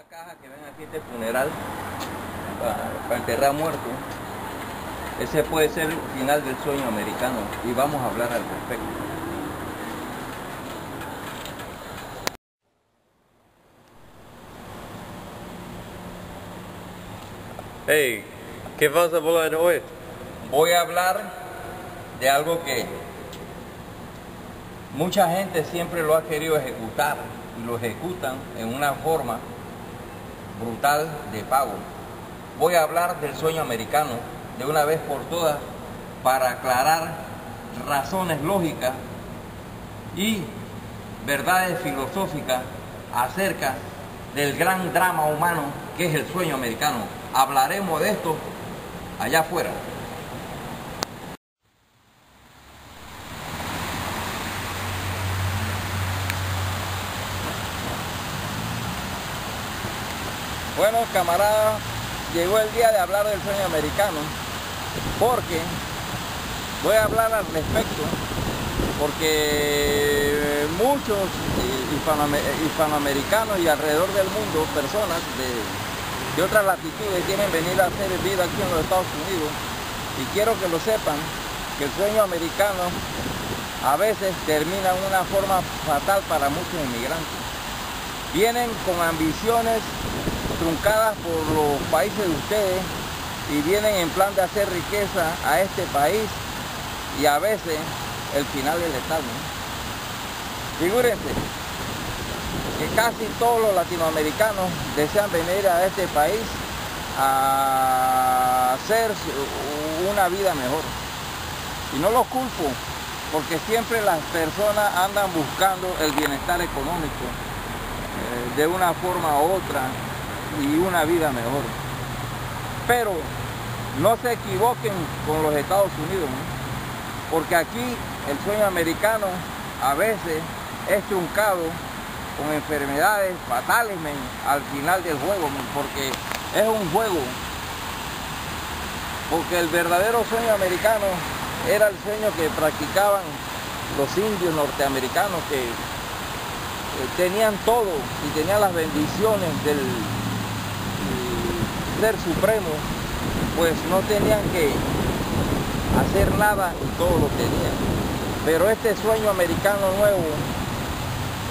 Esta caja que ven aquí, este funeral, para, para enterrar muertos, ese puede ser el final del sueño americano y vamos a hablar al respecto. Hey, ¿qué vas a hablar hoy? Voy a hablar de algo que mucha gente siempre lo ha querido ejecutar y lo ejecutan en una forma brutal de pago. Voy a hablar del sueño americano de una vez por todas para aclarar razones lógicas y verdades filosóficas acerca del gran drama humano que es el sueño americano. Hablaremos de esto allá afuera. Bueno, camaradas, llegó el día de hablar del sueño americano, porque voy a hablar al respecto, porque muchos hispanoamericanos y alrededor del mundo, personas de, de otras latitudes quieren venir a hacer vida aquí en los Estados Unidos, y quiero que lo sepan, que el sueño americano a veces termina en una forma fatal para muchos inmigrantes. Vienen con ambiciones truncadas por los países de ustedes y vienen en plan de hacer riqueza a este país y a veces el final es letal. Figúrense que casi todos los latinoamericanos desean venir a este país a hacer una vida mejor. Y no los culpo, porque siempre las personas andan buscando el bienestar económico eh, de una forma u otra y una vida mejor. Pero no se equivoquen con los Estados Unidos, porque aquí el sueño americano a veces es truncado con enfermedades fatales al final del juego, porque es un juego. Porque el verdadero sueño americano era el sueño que practicaban los indios norteamericanos que eh, tenían todo y tenían las bendiciones del, ser supremo, pues no tenían que hacer nada y todo lo tenían. Pero este sueño americano nuevo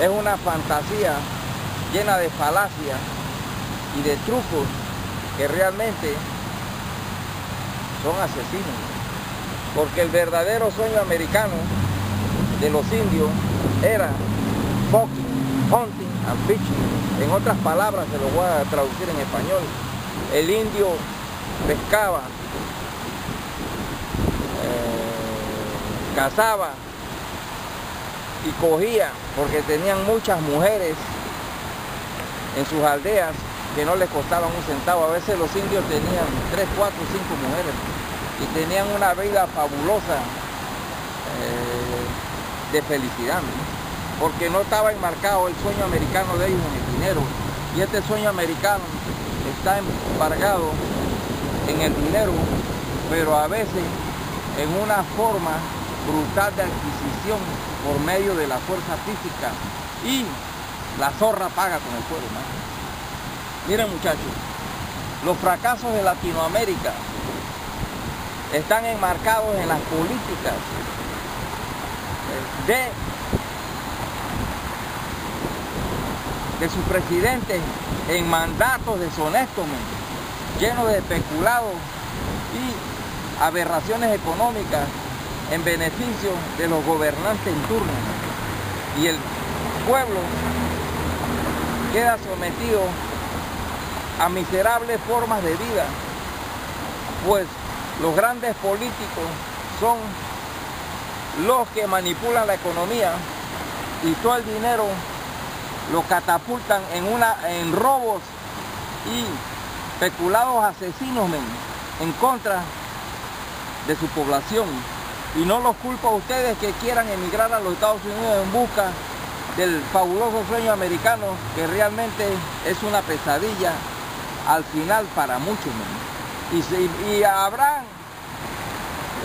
es una fantasía llena de falacias y de trucos que realmente son asesinos. Porque el verdadero sueño americano de los indios era fucking, hunting and. En otras palabras, se lo voy a traducir en español, el indio pescaba, eh, cazaba y cogía porque tenían muchas mujeres en sus aldeas que no les costaban un centavo. A veces los indios tenían tres, cuatro, cinco mujeres y tenían una vida fabulosa eh, de felicidad, porque no estaba enmarcado el sueño americano de ellos en el dinero. Y este sueño americano está embargado en el dinero, pero a veces en una forma brutal de adquisición por medio de la fuerza física y la zorra paga con el fuego. Miren muchachos, los fracasos de Latinoamérica están enmarcados en las políticas de, de sus presidentes en mandatos deshonestos, llenos de especulados y aberraciones económicas en beneficio de los gobernantes en turno. Y el pueblo queda sometido a miserables formas de vida, pues los grandes políticos son los que manipulan la economía y todo el dinero lo catapultan en, una, en robos y especulados asesinos en contra de su población. Y no los culpo a ustedes que quieran emigrar a los Estados Unidos en busca del fabuloso sueño americano que realmente es una pesadilla al final para muchos. Y, y habrá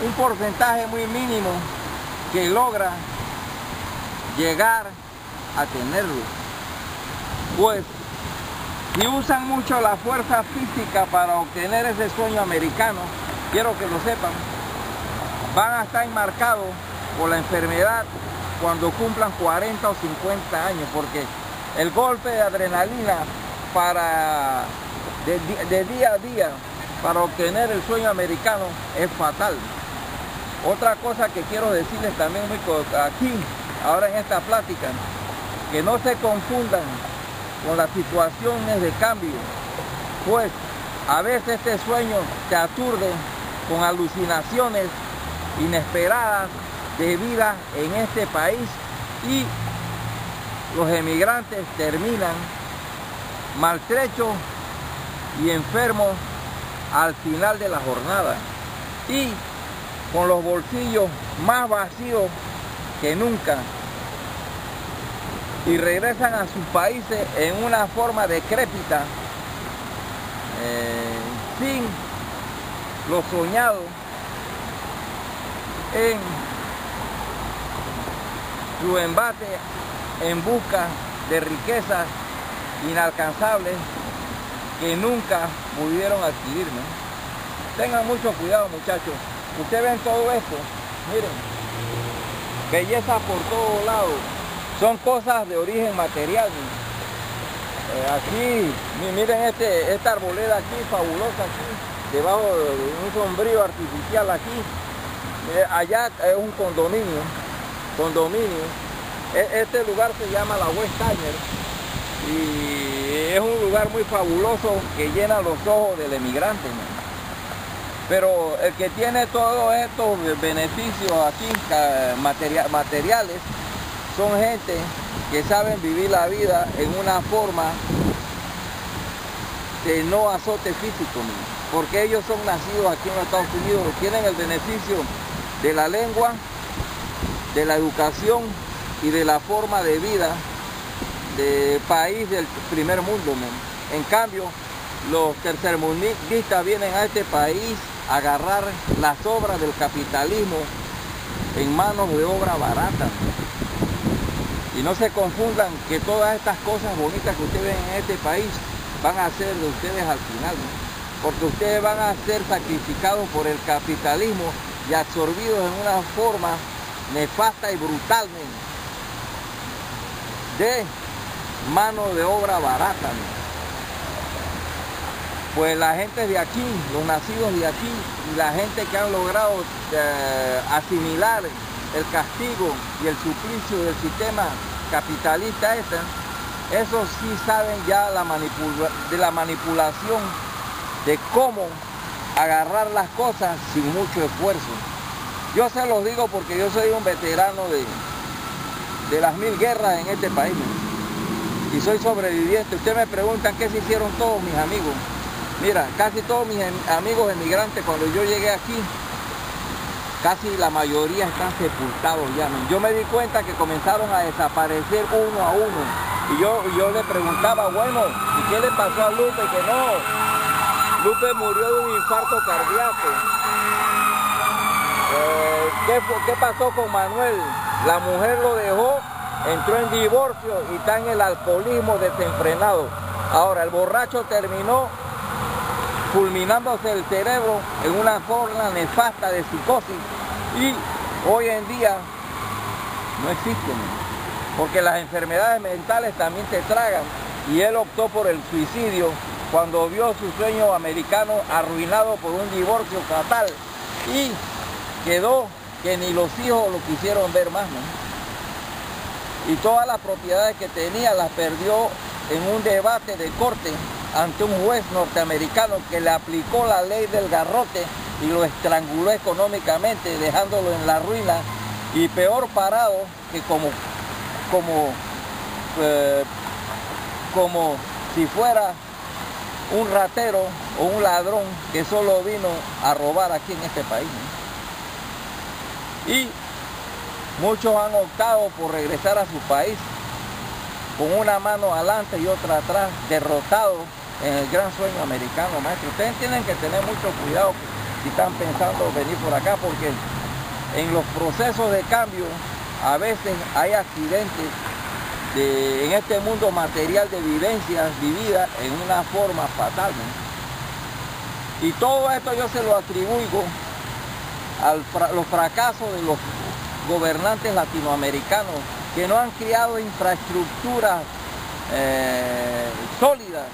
un porcentaje muy mínimo que logra llegar a tenerlo pues si usan mucho la fuerza física para obtener ese sueño americano, quiero que lo sepan, van a estar enmarcados por la enfermedad cuando cumplan 40 o 50 años, porque el golpe de adrenalina para de, día a día para obtener el sueño americano es fatal. Otra cosa que quiero decirles también aquí, ahora en esta plática, que no se confundan con las situaciones de cambio, pues a veces este sueño te aturde con alucinaciones inesperadas de vida en este país y los emigrantes terminan maltrechos y enfermos al final de la jornada y con los bolsillos más vacíos que nunca y regresan a sus países en una forma decrépita eh, sin lo soñado en su embate en busca de riquezas inalcanzables que nunca pudieron adquirir. Tengan mucho cuidado muchachos. Ustedes ven todo esto, miren, belleza por todos lados. Son cosas de origen material. Eh, aquí, miren este, esta arboleda aquí, fabulosa aquí, debajo de un sombrío artificial aquí. allá es un condominio, condominio. E, este lugar se llama la West y es un lugar muy fabuloso que llena los ojos del emigrante. Pero el que tiene todos estos beneficios aquí materiales son gente que saben vivir la vida en una forma de no azote físico, porque ellos son nacidos aquí en los Estados Unidos, tienen el beneficio de la lengua, de la educación y de la forma de vida de país del primer mundo. En cambio, los tercermundistas vienen a este país a agarrar las obras del capitalismo en manos de obra barata. Y no se confundan que todas estas cosas bonitas que ustedes ven en este país van a ser de ustedes al final. Porque ustedes van a ser sacrificados por el capitalismo y absorbidos en una forma nefasta y brutal de mano de obra barata. Pues la gente de aquí, los nacidos de aquí y la gente que han logrado eh, asimilar el castigo y el suplicio del sistema capitalista este, esos sí saben ya la de la manipulación de cómo agarrar las cosas sin mucho esfuerzo. Yo se los digo porque yo soy un veterano de, de las mil guerras en este país y soy sobreviviente. Ustedes me preguntan qué se hicieron todos mis amigos. Mira, casi todos mis em, amigos emigrantes cuando yo llegué aquí, casi la mayoría están sepultados ya. Yo me di cuenta que comenzaron a desaparecer uno a uno. Y yo, yo le preguntaba, bueno, ¿y qué le pasó a Lupe? Que no, Lupe murió de un infarto cardíaco. Eh, ¿qué, ¿Qué pasó con Manuel? La mujer lo dejó entró en divorcio y está en el alcoholismo desenfrenado. Ahora, el borracho terminó fulminándose el cerebro en una forma nefasta de psicosis y hoy en día no existen, porque las enfermedades mentales también te tragan. Y él optó por el suicidio cuando vio su sueño americano arruinado por un divorcio fatal. Y quedó que ni los hijos lo quisieron ver más y todas las propiedades que tenía las perdió en un debate de corte ante un juez norteamericano que le aplicó la ley del garrote y lo estranguló económicamente dejándolo en la ruina y peor parado que como, como, eh, como si fuera un ratero o un ladrón que solo vino a robar aquí en este país. Y Muchos han optado por regresar a su país con una mano adelante y otra atrás, derrotados en el gran sueño americano, maestro. Ustedes tienen que tener mucho cuidado si están pensando venir por acá, porque en los procesos de cambio a veces hay accidentes en este mundo material de vivencias vividas en una forma fatal. Y todo esto yo se lo atribuyo a los fracasos de los gobernantes latinoamericanos que no han creado infraestructuras eh, sólidas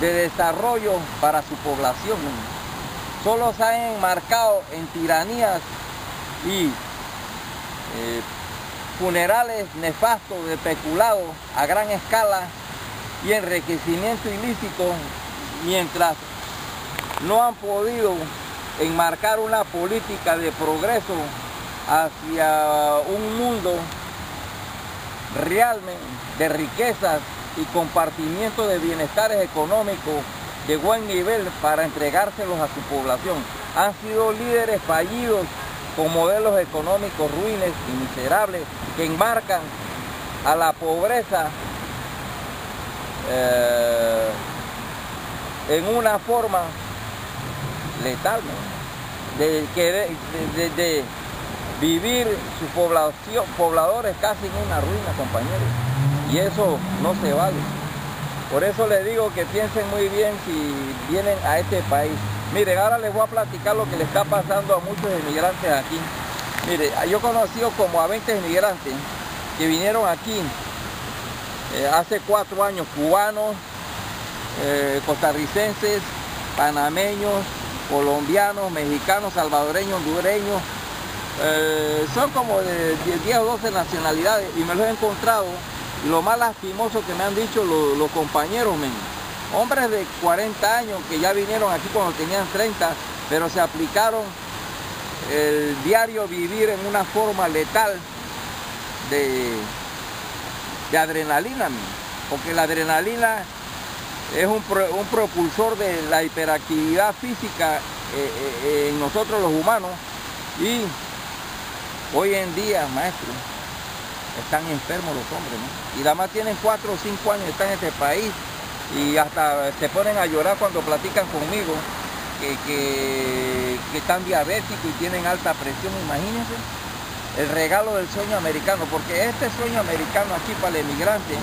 de desarrollo para su población. Solo se han enmarcado en tiranías y eh, funerales nefastos de peculado a gran escala y enriquecimiento ilícito mientras no han podido enmarcar una política de progreso hacia un mundo realmente de riquezas y compartimiento de bienestares económicos de buen nivel para entregárselos a su población. Han sido líderes fallidos con modelos económicos ruines y miserables que enmarcan a la pobreza eh, en una forma letal, de, de, vivir su población, pobladores casi en una ruina, compañeros. Y eso no se vale. Por eso les digo que piensen muy bien si vienen a este país. Miren, ahora les voy a platicar lo que le está pasando a muchos inmigrantes aquí. Mire, yo he conocido como a 20 inmigrantes que vinieron aquí eh, hace cuatro años, cubanos, eh, costarricenses, panameños, colombianos, mexicanos, salvadoreños, hondureños. Eh, son como de 10 o 12 nacionalidades y me los he encontrado lo más lastimoso que me han dicho los, compañeros, hombres de 40 años que ya vinieron aquí cuando tenían 30, pero se aplicaron el diario vivir en una forma letal de, de adrenalina, porque la adrenalina es un, propulsor de la hiperactividad física eh, eh, en nosotros los humanos. Y hoy en día, maestro, están enfermos los hombres, ¿no? Y nada más tienen cuatro o cinco años, están en este país y hasta se ponen a llorar cuando platican conmigo que, que, están diabéticos y tienen alta presión, imagínense. El regalo del sueño americano, porque este sueño americano aquí para el emigrante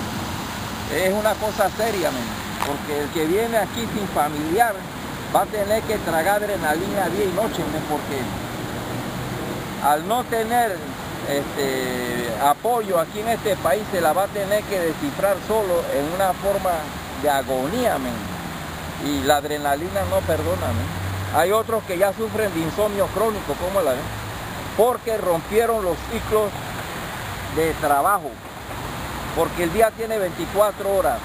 es una cosa seria, porque el que viene aquí sin familiar va a tener que tragar adrenalina día y noche, porque al no tener este, apoyo aquí en este país se la va a tener que descifrar solo en una forma de agonía, y la adrenalina no perdona. Hay otros que ya sufren de insomnio crónico, como la ven? Porque rompieron los ciclos de trabajo, porque el día tiene 24 horas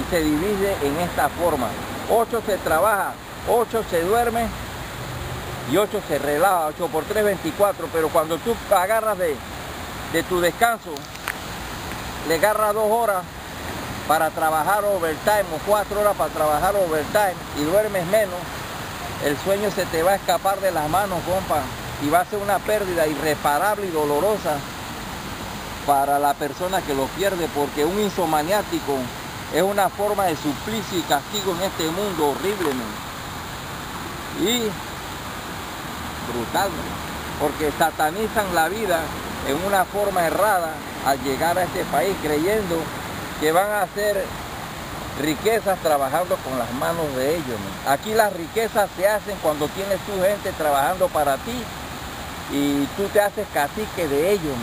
y se divide en esta forma. 8 se trabaja, 8 se duerme y 8 se relaja, 8 por 3, 24, pero cuando tú agarras de, de tu descanso, le agarras 2 horas para trabajar overtime o 4 horas para trabajar overtime y duermes menos, el sueño se te va a escapar de las manos, compa, y va a ser una pérdida irreparable y dolorosa para la persona que lo pierde, porque un insomaniático es una forma de suplicio y castigo en este mundo horrible, y brutal, porque satanizan la vida en una forma errada al llegar a este país creyendo que van a hacer riquezas trabajando con las manos de ellos. Aquí las riquezas se hacen cuando tienes tu gente trabajando para ti y tú te haces cacique de ellos.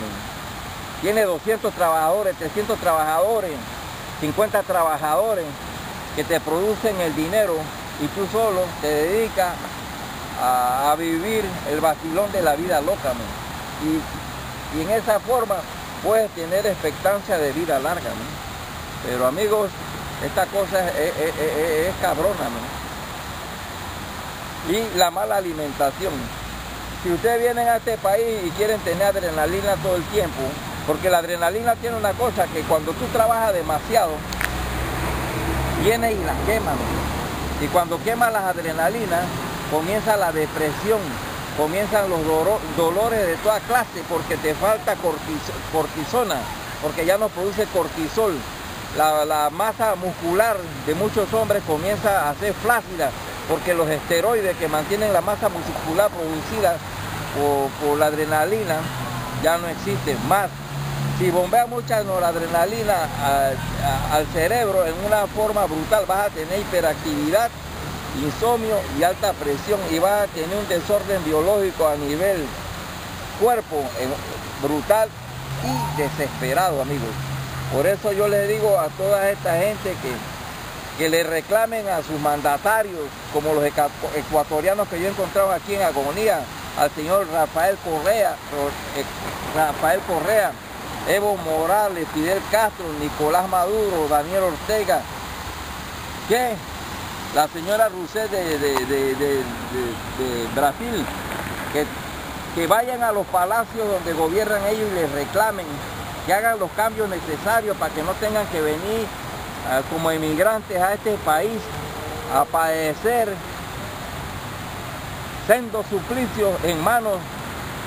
Tiene 200 trabajadores, 300 trabajadores, 50 trabajadores que te producen el dinero y tú solo te dedicas a, vivir el vacilón de la vida loca. Y, y, en esa forma puedes tener expectancia de vida larga. Pero amigos, esta cosa es, cabrona, Y la mala alimentación. Si ustedes vienen a este país y quieren tener adrenalina todo el tiempo, porque la adrenalina tiene una cosa que cuando tú trabajas demasiado, viene y la quema. Y cuando quema las adrenalinas, comienza la depresión, comienzan los dolores de toda clase porque te falta cortisona, porque ya no produce cortisol la, masa muscular de muchos hombres comienza a ser flácida porque los esteroides que mantienen la masa muscular producida por, la adrenalina ya no existen más. si bombea mucha noradrenalina al cerebro en una forma brutal, vas a tener hiperactividad, insomnio y alta presión y vas a tener un desorden biológico a nivel cuerpo brutal y desesperado, amigos. Por eso yo les digo a toda esta gente que, que le reclamen a sus mandatarios, como los ecuatorianos que yo he encontrado aquí en Agonía, al señor Rafael Correa, eh, Rafael Correa, Evo Morales, Fidel Castro, Nicolás Maduro, Daniel Ortega, que la señora Rousseff de, Brasil, que, que vayan a los palacios donde gobiernan ellos y les reclamen que hagan los cambios necesarios para que no tengan que venir ah, como emigrantes a este país a padecer sendos suplicios en manos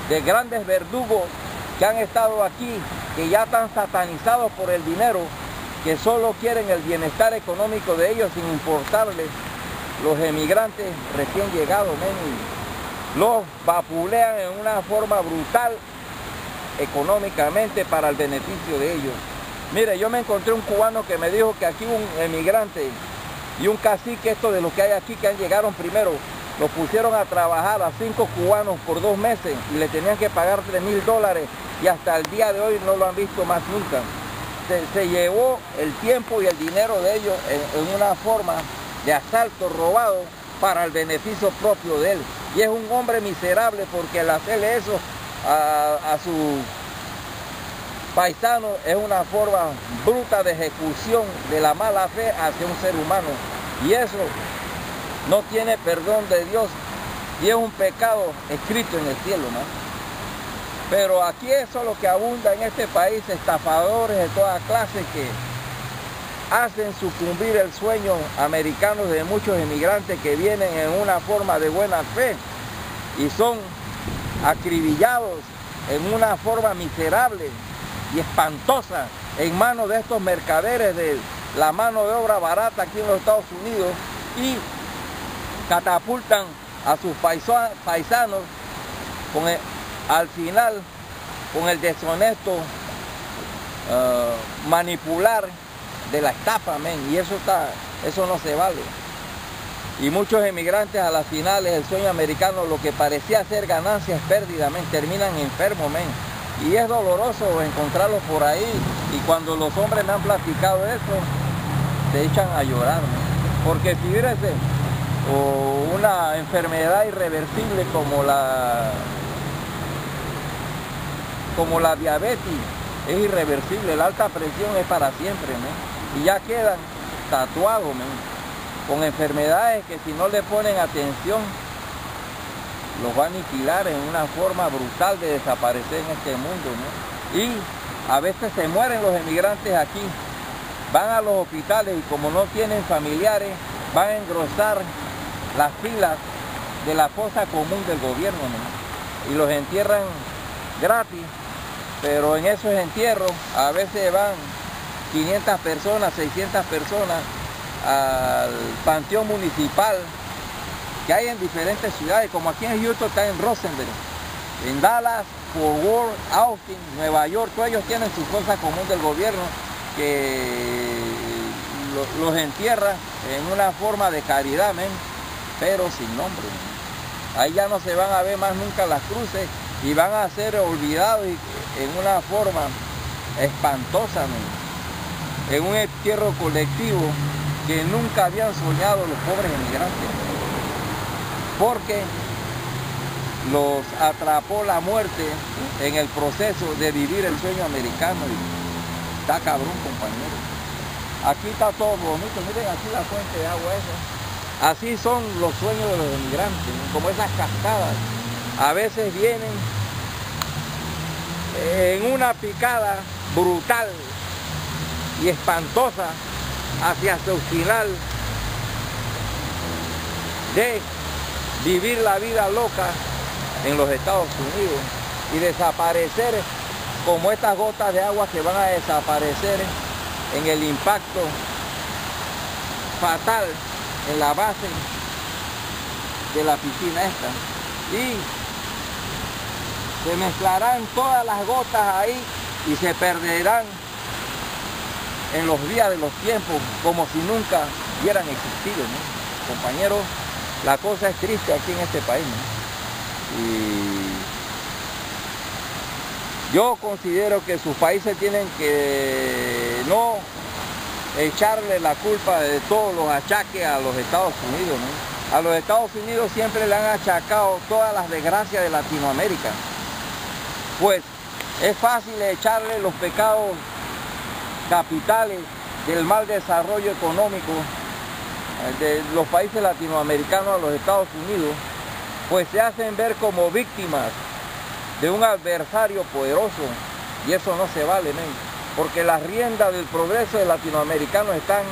de grandes verdugos que han estado aquí, que ya están satanizados por el dinero, que solo quieren el bienestar económico de ellos sin importarles los emigrantes recién llegados, los vapulean en una forma brutal económicamente para el beneficio de ellos. Mire, yo me encontré un cubano que me dijo que aquí un emigrante y un cacique, esto de lo que hay aquí, que han llegaron primero, los pusieron a trabajar a cinco cubanos por dos meses y le tenían que pagar tres mil dólares y hasta el día de hoy no lo han visto más nunca. Se, llevó el tiempo y el dinero de ellos en, una forma de asalto robado para el beneficio propio de él. Y es un hombre miserable porque al hacerle eso a, a su paisano es una forma bruta de ejecución de la mala fe hacia un ser humano. Y eso no tiene perdón de Dios y es un pecado escrito en el cielo, ¿no? Pero aquí eso es lo que abunda en este país, estafadores de toda clase que hacen sucumbir el sueño americano de muchos inmigrantes que vienen en una forma de buena fe y son acribillados en una forma miserable y espantosa en manos de estos mercaderes de la mano de obra barata aquí en los Estados Unidos y catapultan a sus paisanos con al final con el deshonesto eh, manipular de la estafa, y eso está, eso no se vale. Y muchos emigrantes a las finales del sueño americano, lo que parecía ser ganancias, pérdidas, terminan enfermos, Y es doloroso encontrarlos por ahí. Y cuando los hombres me han platicado eso, se echan a llorar, Porque fíjense, o una enfermedad irreversible como la como la diabetes. Es irreversible, la alta presión es para siempre, y ya quedan tatuados con enfermedades que si no le ponen atención los va a aniquilar en una forma brutal de desaparecer en este mundo. Y a veces se mueren los emigrantes aquí, van a los hospitales y como no tienen familiares, van a engrosar las filas de la fosa común del gobierno y los entierran gratis, pero en esos entierros a veces van 500 personas, 600 personas al panteón municipal que hay en diferentes ciudades, como aquí en Houston está en Rosenberg, en Dallas, Fort Worth, Austin, Nueva York, todos ellos tienen su fosa común del gobierno que los entierra en una forma de caridad, pero sin nombre. Ahí ya no se van a ver más nunca las cruces y van a ser olvidados en una forma espantosa, en un entierro colectivo que nunca habían soñado los pobres emigrantes, porque los atrapó la muerte en el proceso de vivir el sueño americano. Y está cabrón, compañero. Aquí está todo bonito, miren aquí la fuente de agua esa. Así son los sueños de los emigrantes, como esas cascadas. A veces vienen en una picada brutal y espantosa hacia su final de vivir la vida loca en los Estados Unidos y desaparecer como estas gotas de agua que van a desaparecer en el impacto fatal en la base de la piscina esta. Y se mezclarán todas las gotas ahí y se perderán en los días de los tiempos como si nunca hubieran existido. Compañeros, la cosa es triste aquí en este país. Y yo considero que sus países tienen que no echarle la culpa de todos los achaques a los Estados Unidos. A los Estados Unidos siempre le han achacado todas las desgracias de Latinoamérica. Pues es fácil echarle los pecados capitales del mal desarrollo económico eh, de los países latinoamericanos a los Estados Unidos, pues se hacen ver como víctimas de un adversario poderoso y eso no se vale, porque las riendas del progreso de latinoamericanos están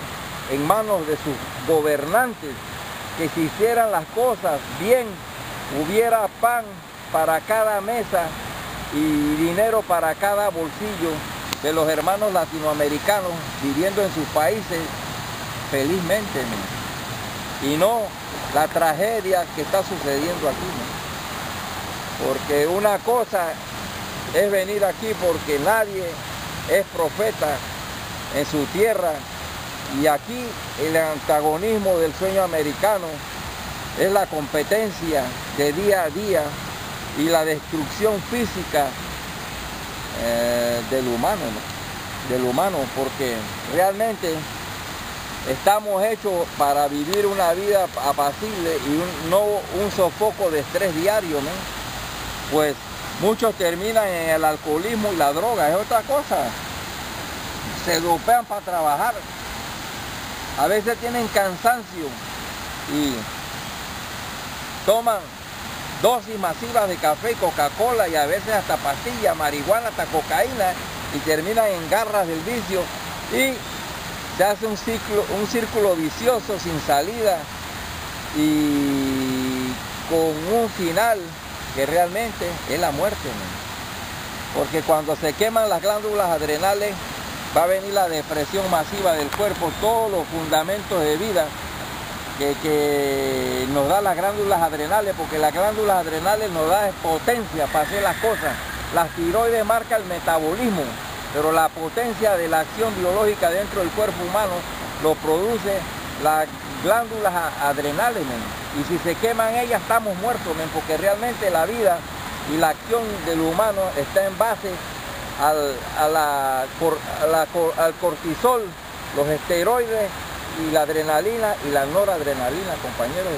en manos de sus gobernantes, que si hicieran las cosas bien, hubiera pan para cada mesa y dinero para cada bolsillo de los hermanos latinoamericanos viviendo en sus países felizmente. Y no la tragedia que está sucediendo aquí. Porque una cosa es venir aquí porque nadie es profeta en su tierra y aquí el antagonismo del sueño americano es la competencia de día a día y la destrucción física eh, del humano, del humano, porque realmente estamos hechos para vivir una vida apacible y no un sofoco de estrés diario, ¿no? Pues muchos terminan en el alcoholismo y la droga, es otra cosa. Se dopean para trabajar. A veces tienen cansancio y toman dosis masivas de café Coca-Cola y a veces hasta pastillas, marihuana, hasta cocaína y terminan en garras del vicio y se hace un, ciclo, un círculo vicioso sin salida y con un final que realmente es la muerte. Porque cuando se queman las glándulas adrenales va a venir la depresión masiva del cuerpo, todos los fundamentos de vida que, nos da las glándulas adrenales, porque las glándulas adrenales nos da potencia para hacer las cosas. Las tiroides marca el metabolismo, pero la potencia de la acción biológica dentro del cuerpo humano lo produce las glándulas adrenales. Y si se queman ellas estamos muertos, porque realmente la vida y la acción del humano está en base al, al cortisol, los esteroides y la adrenalina y la noradrenalina, compañeros.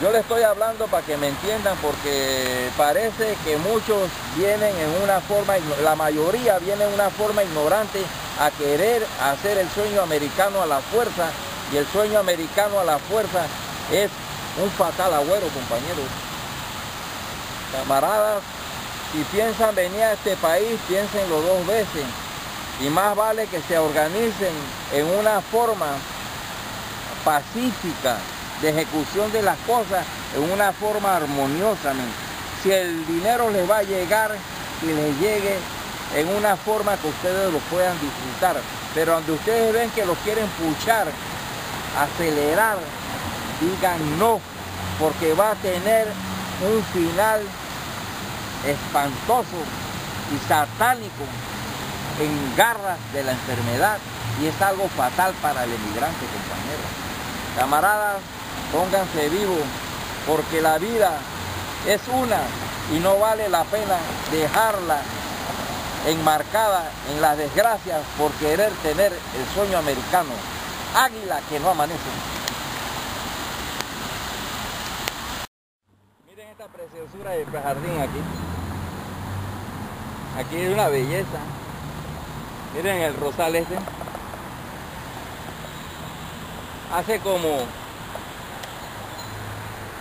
Yo les estoy hablando para que me entiendan porque parece que muchos vienen en una forma, la mayoría viene en una forma ignorante a querer hacer el sueño americano a la fuerza y el sueño americano a la fuerza es un fatal agüero, compañeros. Camaradas, si piensan venir a este país, piénsenlo dos veces y más vale que se organicen en una forma pacífica de ejecución de las cosas, en una forma armoniosa. Si el dinero les va a llegar, y les llegue en una forma que ustedes lo puedan disfrutar. Pero donde ustedes ven que lo quieren puchar, acelerar, digan no, porque va a tener un final espantoso y satánico en garras de la enfermedad y es algo fatal para el emigrante, compañeros. Camaradas, pónganse vivos porque la vida es una y no vale la pena dejarla enmarcada en las desgracias por querer tener el sueño americano. Águila que no amanece. Miren esta preciosura del jardín aquí. Aquí es una belleza. Miren el rosal este. Hace como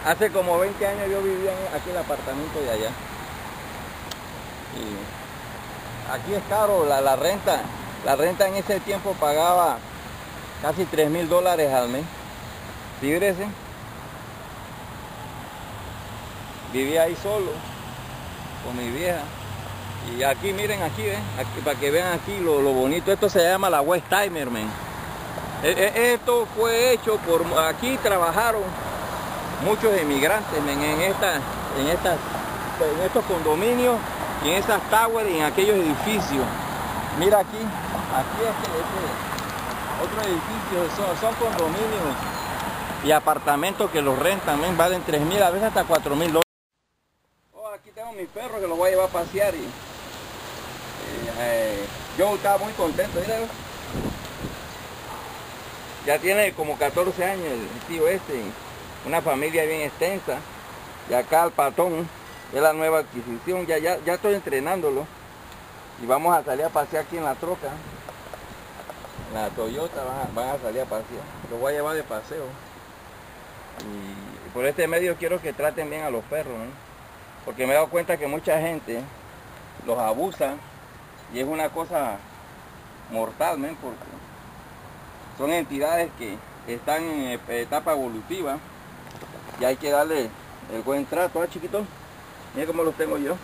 hace como 20 años yo vivía aquí en el apartamento de allá. Y aquí es caro la, renta. La renta en ese tiempo pagaba casi 3 mil dólares al mes. Fíjese. Vivía ahí solo con mi vieja. Y aquí, miren aquí, para que vean aquí lo, bonito. Esto se llama la West Timer, man. E, e, esto fue hecho por... Aquí trabajaron muchos emigrantes, en, esta, en, estas, en estos condominios y en esas towers y en aquellos edificios. Mira aquí, aquí este, este otro edificio, son, son condominios y apartamentos que los rentan, ven, valen 3 mil, a veces hasta 4 mil dólares. Oh, aquí tengo mi perro que lo voy a llevar a pasear y eh, eh, yo estaba muy contento, mira. Ya tiene como 14 años el tío este, una familia bien extensa. Y acá el patón es la nueva adquisición, ya, ya, ya estoy entrenándolo. Y vamos a salir a pasear aquí en la troca. La Toyota van a, salir a pasear. Lo voy a llevar de paseo. Y, por este medio quiero que traten bien a los perros, porque me he dado cuenta que mucha gente los abusa y es una cosa mortal, porque son entidades que están en etapa evolutiva y hay que darle el buen trato, ¿ah, chiquito? Mira cómo los tengo yo.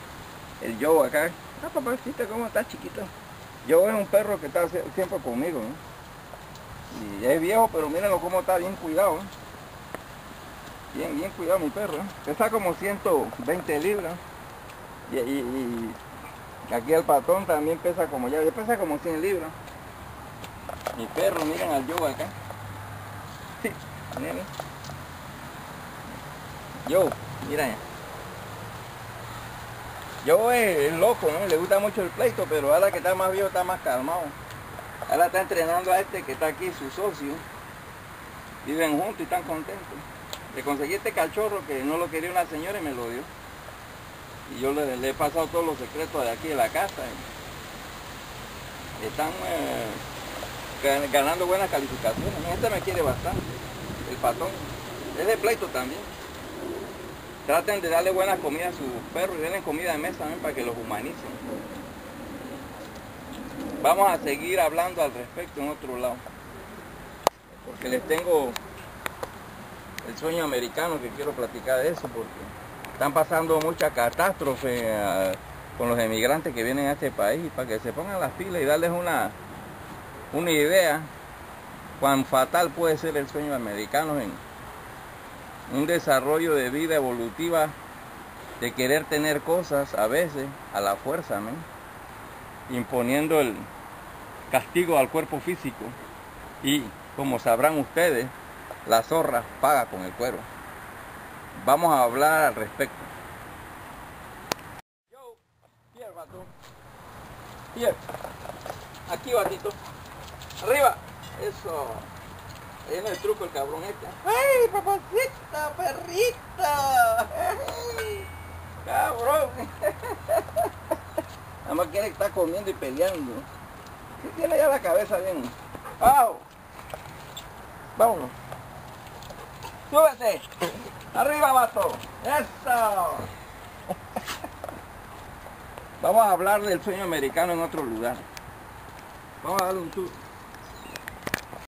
El Joe acá. Ah, papacita, ¿cómo está, chiquito? Joe es un perro que está siempre conmigo, Y es viejo, pero mírenlo cómo está bien cuidado, Bien, bien cuidado mi perro, Pesa como 120 libras. Y, aquí el patón también pesa como ya, pesa como 100 libras. Mi perro, miren al Joe acá. miren. Yo, mira. Yo es, loco, ¿no? Le gusta mucho el pleito, pero ahora que está más viejo está más calmado. Ahora está entrenando a este que está aquí, su socio. Viven juntos y están contentos. Le conseguí este cachorro que no lo quería una señora y me lo dio. Y yo le, he pasado todos los secretos de aquí de la casa. Están eh, ganando buenas calificaciones. Este me quiere bastante, el patón. Es de pleito también. Traten de darle buena comida a sus perros y denle comida de mesa también para que los humanicen. Vamos a seguir hablando al respecto en otro lado. Porque les tengo el sueño americano que quiero platicar de eso porque están pasando muchas catástrofes eh, con los emigrantes que vienen a este país para que se pongan las pilas y darles una, una idea cuán fatal puede ser el sueño americano en, un desarrollo de vida evolutiva de querer tener cosas a veces a la fuerza, imponiendo el castigo al cuerpo físico y como sabrán ustedes, la zorra paga con el cuero. Vamos a hablar al respecto. Yo, vato. Here. Aquí, batito. Arriba. Eso. Es el truco el cabrón este. ¡Ay, papacita, perrita! ¡Ay, cabrón! Nada más quiere estar comiendo y peleando. tiene ya la cabeza bien. ¡Vamos! Vámonos. ¡Súbete! ¡Arriba, vato! ¡Eso! Vamos a hablar del sueño americano en otro lugar. Vamos a darle un tour.